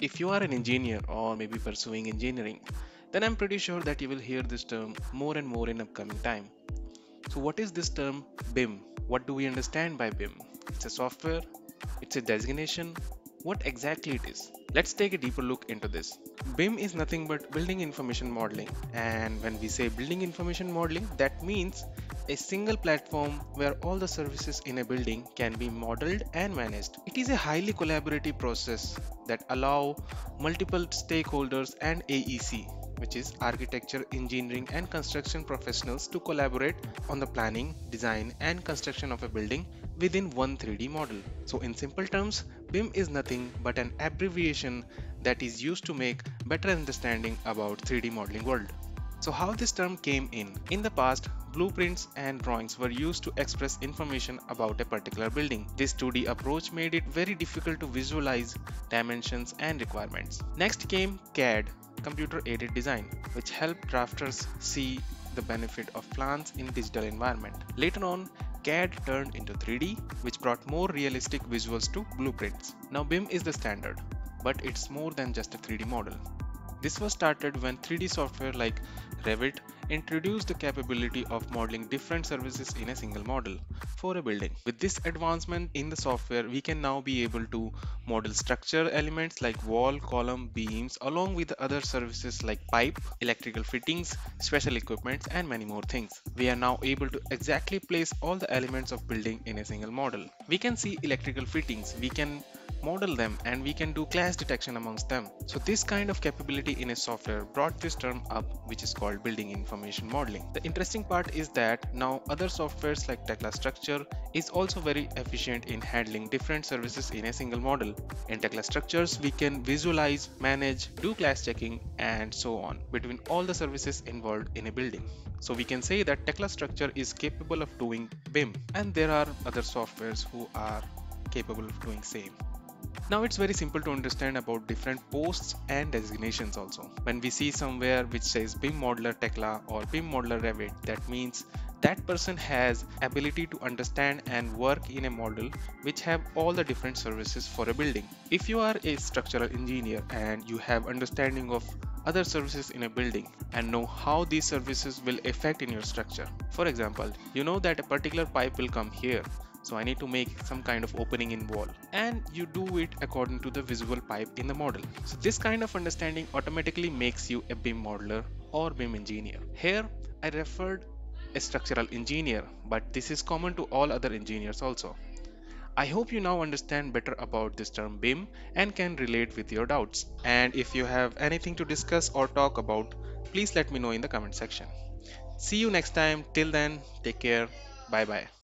If you are an engineer or maybe pursuing engineering, then I'm pretty sure that you will hear this term more and more in upcoming time. So what is this term BIM? What do we understand by BIM? It's a software, it's a designation, what exactly it is? Let's take a deeper look into this. BIM is nothing but building information modeling and when we say building information modeling that means a single platform where all the services in a building can be modeled and managed. It is a highly collaborative process that allow multiple stakeholders and AEC which is architecture, engineering and construction professionals to collaborate on the planning, design and construction of a building within one 3D model. So in simple terms, BIM is nothing but an abbreviation that is used to make better understanding about 3D modeling world. So how this term came in? In the past, blueprints and drawings were used to express information about a particular building. This 2D approach made it very difficult to visualize dimensions and requirements. Next came CAD, computer aided design, which helped drafters see the benefit of plans in digital environment. Later on, CAD turned into 3D, which brought more realistic visuals to blueprints. Now BIM is the standard, but it's more than just a 3D model. This was started when 3D software like Revit introduced the capability of modeling different services in a single model for a building. With this advancement in the software, we can now be able to model structure elements like wall, column, beams, along with other services like pipe, electrical fittings, special equipments, and many more things. We are now able to exactly place all the elements of building in a single model. We can see electrical fittings, we can model them and we can do clash detection amongst them. So this kind of capability in a software brought this term up which is called building information modeling. The interesting part is that now other softwares like Tekla Structure is also very efficient in handling different services in a single model. In Tekla Structures we can visualize, manage, do clash checking and so on between all the services involved in a building. So we can say that Tekla Structure is capable of doing BIM and there are other softwares who are capable of doing same. Now it's very simple to understand about different posts and designations also. When we see somewhere which says BIM Modeler Tekla or BIM Modeler Revit, that means that person has ability to understand and work in a model which have all the different services for a building. If you are a structural engineer and you have understanding of other services in a building and know how these services will affect in your structure. For example, you know that a particular pipe will come here so I need to make some kind of opening in wall and you do it according to the visual pipe in the model. So this kind of understanding automatically makes you a BIM modeler or BIM engineer. Here I referred a structural engineer but this is common to all other engineers also. I hope you now understand better about this term BIM and can relate with your doubts. And if you have anything to discuss or talk about, please let me know in the comment section. See you next time. Till then, take care. Bye bye.